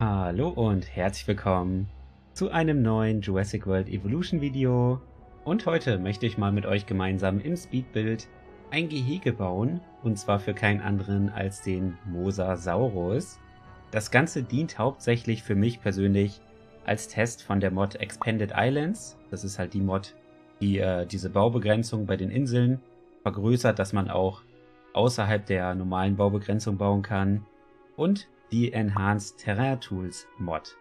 Hallo und herzlich willkommen zu einem neuen Jurassic World Evolution Video. Und heute möchte ich mal mit euch gemeinsam im Speedbuild ein Gehege bauen, und zwar für keinen anderen als den Mosasaurus. Das Ganze dient hauptsächlich für mich persönlich als Test von der Mod Expanded Islands. Das ist halt die Mod, die äh, diese Baubegrenzung bei den Inseln vergrößert, dass man auch außerhalb der normalen Baubegrenzung bauen kann. Und die Enhanced Terrain Tools Mod.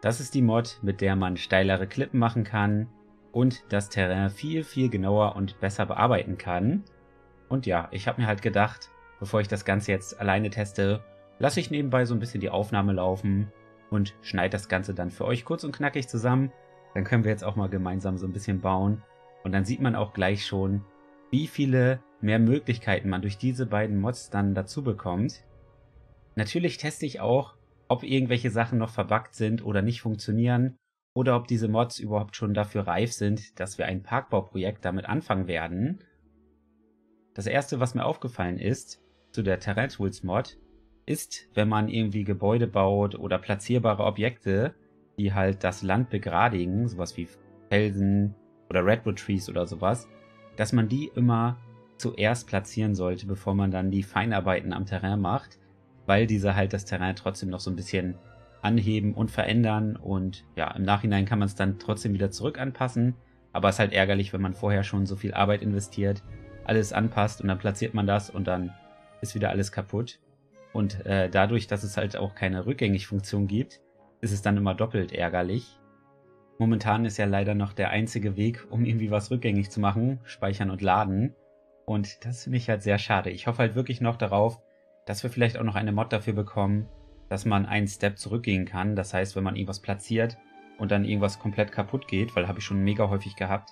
Das ist die Mod, mit der man steilere Klippen machen kann und das Terrain viel, viel genauer und besser bearbeiten kann. Und ja, ich habe mir halt gedacht, bevor ich das Ganze jetzt alleine teste, lasse ich nebenbei so ein bisschen die Aufnahme laufen und schneide das Ganze dann für euch kurz und knackig zusammen. Dann können wir jetzt auch mal gemeinsam so ein bisschen bauen. Und dann sieht man auch gleich schon, wie viele mehr Möglichkeiten man durch diese beiden Mods dann dazu bekommt. Natürlich teste ich auch, ob irgendwelche Sachen noch verbuggt sind oder nicht funktionieren oder ob diese Mods überhaupt schon dafür reif sind, dass wir ein Parkbauprojekt damit anfangen werden. Das erste, was mir aufgefallen ist, zu der Terrain Tools Mod, ist, wenn man irgendwie Gebäude baut oder platzierbare Objekte, die halt das Land begradigen, sowas wie Felsen oder Redwood Trees oder sowas, dass man die immer zuerst platzieren sollte, bevor man dann die Feinarbeiten am Terrain macht, weil diese halt das Terrain trotzdem noch so ein bisschen anheben und verändern und ja, im Nachhinein kann man es dann trotzdem wieder zurück anpassen, aber es ist halt ärgerlich, wenn man vorher schon so viel Arbeit investiert, alles anpasst und dann platziert man das und dann ist wieder alles kaputt. Und äh, dadurch, dass es halt auch keine Rückgängigfunktion gibt, ist es dann immer doppelt ärgerlich. Momentan ist ja leider noch der einzige Weg, um irgendwie was rückgängig zu machen, speichern und laden. Und das finde ich halt sehr schade. Ich hoffe halt wirklich noch darauf, dass wir vielleicht auch noch eine Mod dafür bekommen, dass man einen Step zurückgehen kann. Das heißt, wenn man irgendwas platziert und dann irgendwas komplett kaputt geht, weil habe ich schon mega häufig gehabt,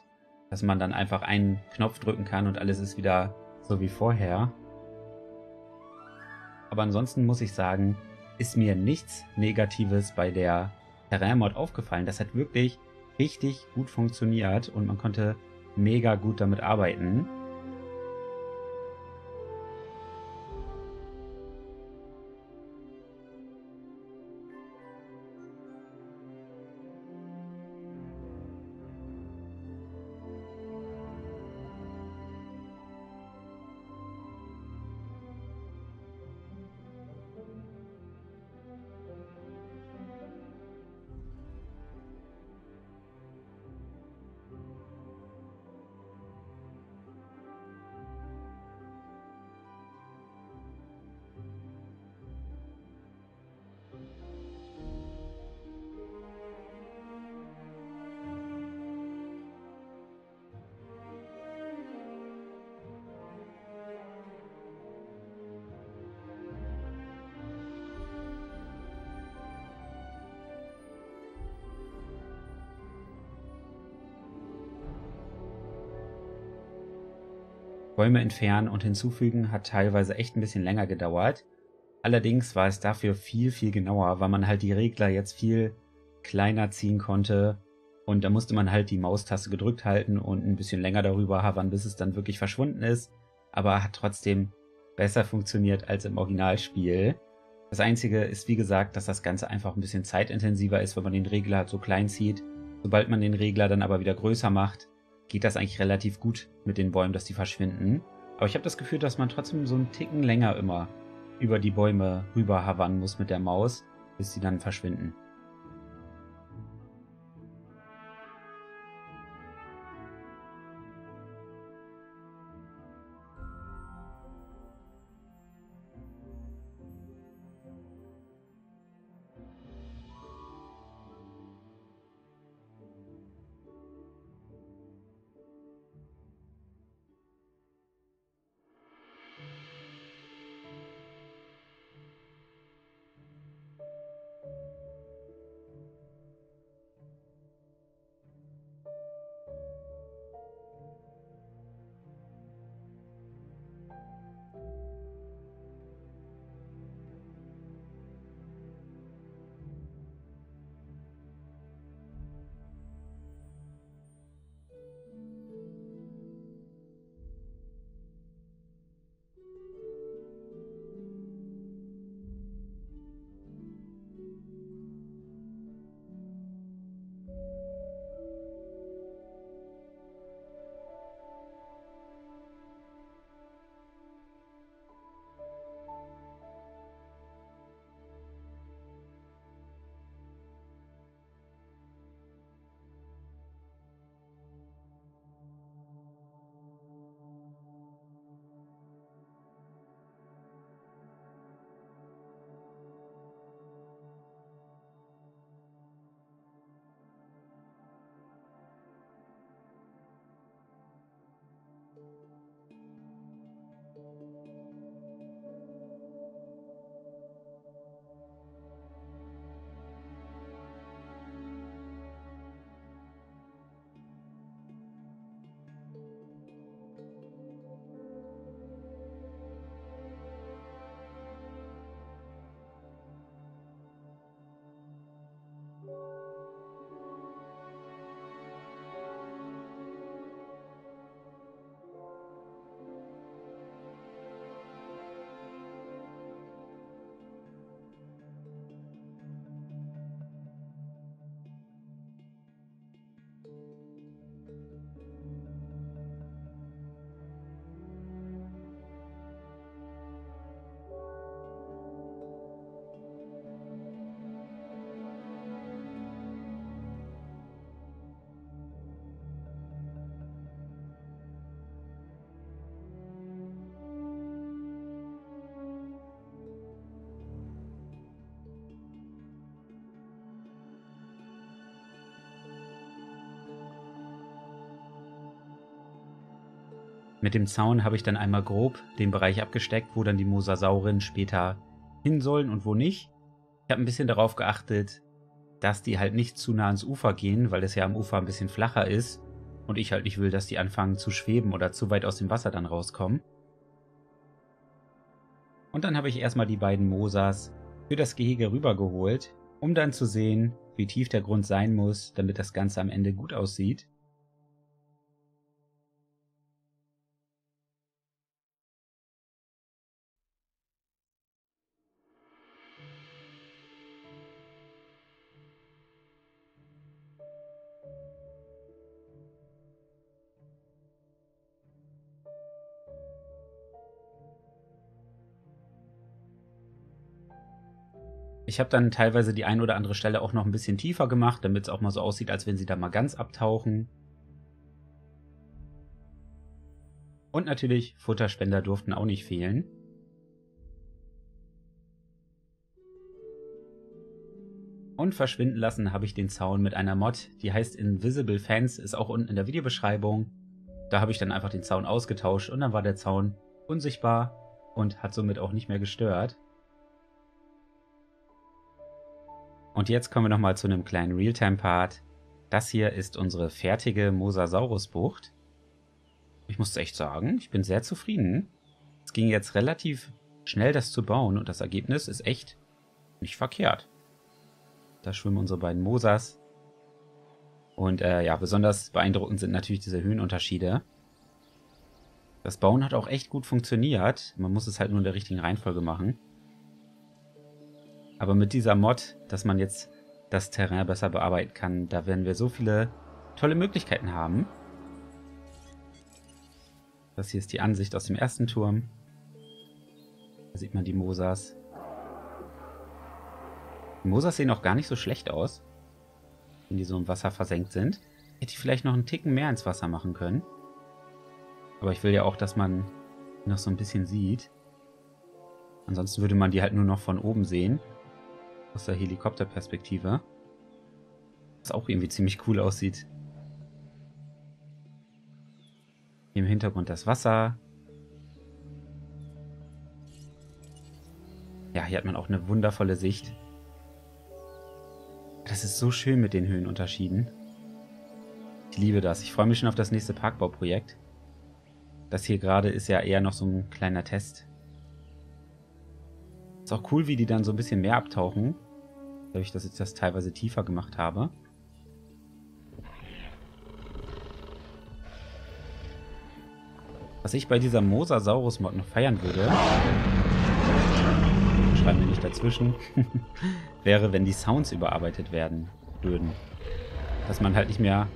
dass man dann einfach einen Knopf drücken kann und alles ist wieder so wie vorher. Aber ansonsten muss ich sagen, ist mir nichts Negatives bei der Terrain-Mod aufgefallen. Das hat wirklich richtig gut funktioniert und man konnte mega gut damit arbeiten. Bäume entfernen und hinzufügen hat teilweise echt ein bisschen länger gedauert. Allerdings war es dafür viel, viel genauer, weil man halt die Regler jetzt viel kleiner ziehen konnte. Und da musste man halt die Maustaste gedrückt halten und ein bisschen länger darüber havern, bis es dann wirklich verschwunden ist. Aber hat trotzdem besser funktioniert als im Originalspiel. Das Einzige ist, wie gesagt, dass das Ganze einfach ein bisschen zeitintensiver ist, wenn man den Regler halt so klein zieht. Sobald man den Regler dann aber wieder größer macht, geht das eigentlich relativ gut mit den Bäumen, dass die verschwinden. Aber ich habe das Gefühl, dass man trotzdem so einen Ticken länger immer über die Bäume rüber havern muss mit der Maus, bis sie dann verschwinden. Mit dem Zaun habe ich dann einmal grob den Bereich abgesteckt, wo dann die Mosasauren später hin sollen und wo nicht. Ich habe ein bisschen darauf geachtet, dass die halt nicht zu nah ans Ufer gehen, weil es ja am Ufer ein bisschen flacher ist und ich halt nicht will, dass die anfangen zu schweben oder zu weit aus dem Wasser dann rauskommen. Und dann habe ich erstmal die beiden Mosas für das Gehege rübergeholt, um dann zu sehen, wie tief der Grund sein muss, damit das Ganze am Ende gut aussieht. Ich habe dann teilweise die ein oder andere Stelle auch noch ein bisschen tiefer gemacht, damit es auch mal so aussieht, als wenn sie da mal ganz abtauchen. Und natürlich, Futterspender durften auch nicht fehlen. Und verschwinden lassen habe ich den Zaun mit einer Mod, die heißt Invisible Fans, ist auch unten in der Videobeschreibung. Da habe ich dann einfach den Zaun ausgetauscht und dann war der Zaun unsichtbar und hat somit auch nicht mehr gestört. Und jetzt kommen wir nochmal zu einem kleinen Realtime-Part. Das hier ist unsere fertige Mosasaurus-Bucht. Ich muss echt sagen, ich bin sehr zufrieden. Es ging jetzt relativ schnell, das zu bauen und das Ergebnis ist echt nicht verkehrt. Da schwimmen unsere beiden Mosas. Und äh, ja, besonders beeindruckend sind natürlich diese Höhenunterschiede. Das Bauen hat auch echt gut funktioniert. Man muss es halt nur in der richtigen Reihenfolge machen. Aber mit dieser Mod, dass man jetzt das Terrain besser bearbeiten kann, da werden wir so viele tolle Möglichkeiten haben. Das hier ist die Ansicht aus dem ersten Turm. Da sieht man die Mosas. Die Mosas sehen auch gar nicht so schlecht aus, wenn die so im Wasser versenkt sind. Hätte ich vielleicht noch einen Ticken mehr ins Wasser machen können. Aber ich will ja auch, dass man noch so ein bisschen sieht. Ansonsten würde man die halt nur noch von oben sehen aus der Helikopterperspektive. Was auch irgendwie ziemlich cool aussieht. Hier im Hintergrund das Wasser. Ja, hier hat man auch eine wundervolle Sicht. Das ist so schön mit den Höhenunterschieden. Ich liebe das. Ich freue mich schon auf das nächste Parkbauprojekt. Das hier gerade ist ja eher noch so ein kleiner Test. Ist auch cool, wie die dann so ein bisschen mehr abtauchen. Dadurch, dass ich das teilweise tiefer gemacht habe. Was ich bei dieser Mosasaurus-Mod noch feiern würde, schreiben wir nicht dazwischen, wäre, wenn die Sounds überarbeitet werden würden. Dass man halt nicht mehr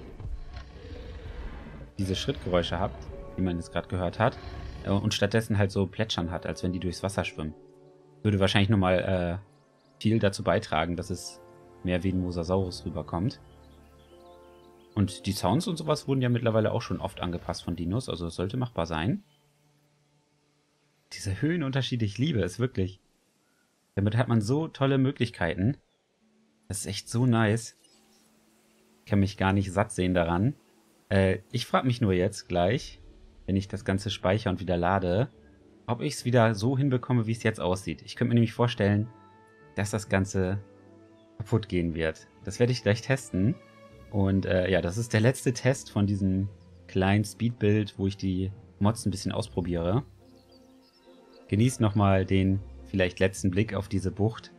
diese Schrittgeräusche hat, die man jetzt gerade gehört hat, äh, und stattdessen halt so Plätschern hat, als wenn die durchs Wasser schwimmen würde wahrscheinlich nochmal äh, viel dazu beitragen, dass es mehr wie ein Mosasaurus rüberkommt. Und die Sounds und sowas wurden ja mittlerweile auch schon oft angepasst von Dinos, also es sollte machbar sein. Diese Höhenunterschiede, ich liebe es wirklich. Damit hat man so tolle Möglichkeiten. Das ist echt so nice. Ich kann mich gar nicht satt sehen daran. Äh, ich frage mich nur jetzt gleich, wenn ich das Ganze speichere und wieder lade, ob ich es wieder so hinbekomme, wie es jetzt aussieht. Ich könnte mir nämlich vorstellen, dass das Ganze kaputt gehen wird. Das werde ich gleich testen. Und äh, ja, das ist der letzte Test von diesem kleinen Speedbild, wo ich die Mods ein bisschen ausprobiere. Genießt nochmal den vielleicht letzten Blick auf diese Bucht.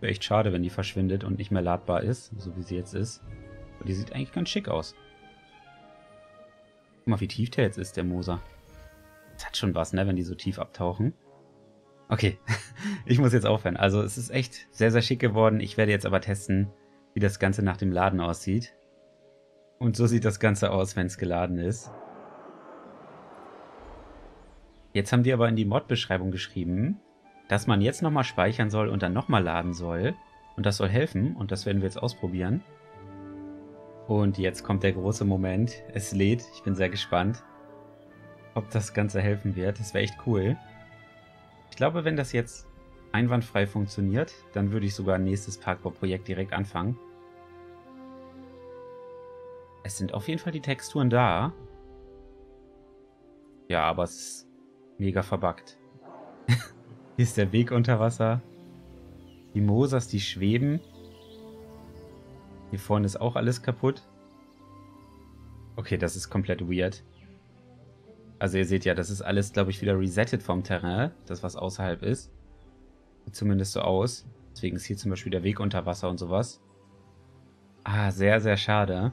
Wäre echt schade, wenn die verschwindet und nicht mehr ladbar ist, so wie sie jetzt ist. Aber die sieht eigentlich ganz schick aus. Guck mal, wie tief der jetzt ist, der Moser. Das hat schon was, ne, wenn die so tief abtauchen. Okay, ich muss jetzt aufhören. Also es ist echt sehr, sehr schick geworden. Ich werde jetzt aber testen, wie das Ganze nach dem Laden aussieht. Und so sieht das Ganze aus, wenn es geladen ist. Jetzt haben die aber in die Mod-Beschreibung geschrieben, dass man jetzt nochmal speichern soll und dann nochmal laden soll. Und das soll helfen und das werden wir jetzt ausprobieren. Und jetzt kommt der große Moment. Es lädt. Ich bin sehr gespannt ob das Ganze helfen wird. Das wäre echt cool. Ich glaube, wenn das jetzt einwandfrei funktioniert, dann würde ich sogar ein nächstes Parkbauprojekt direkt anfangen. Es sind auf jeden Fall die Texturen da. Ja, aber es ist mega verbuggt. Hier ist der Weg unter Wasser. Die Mosas, die schweben. Hier vorne ist auch alles kaputt. Okay, das ist komplett weird. Also ihr seht ja, das ist alles, glaube ich, wieder resettet vom Terrain. Das, was außerhalb ist. Sieht zumindest so aus. Deswegen ist hier zum Beispiel der Weg unter Wasser und sowas. Ah, sehr, sehr schade.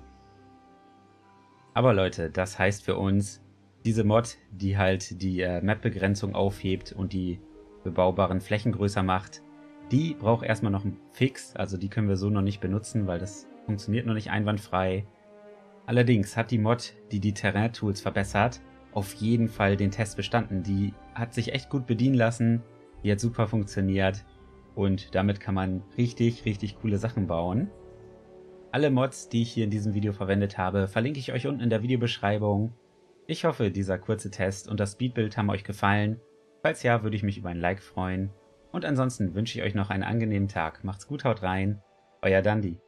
Aber Leute, das heißt für uns, diese Mod, die halt die äh, Map-Begrenzung aufhebt und die bebaubaren Flächen größer macht, die braucht erstmal noch einen Fix. Also die können wir so noch nicht benutzen, weil das funktioniert noch nicht einwandfrei. Allerdings hat die Mod, die die Terrain-Tools verbessert, auf jeden Fall den Test bestanden. Die hat sich echt gut bedienen lassen, die hat super funktioniert und damit kann man richtig, richtig coole Sachen bauen. Alle Mods, die ich hier in diesem Video verwendet habe, verlinke ich euch unten in der Videobeschreibung. Ich hoffe, dieser kurze Test und das Speedbild haben euch gefallen. Falls ja, würde ich mich über ein Like freuen. Und ansonsten wünsche ich euch noch einen angenehmen Tag. Macht's gut, haut rein. Euer Dandy.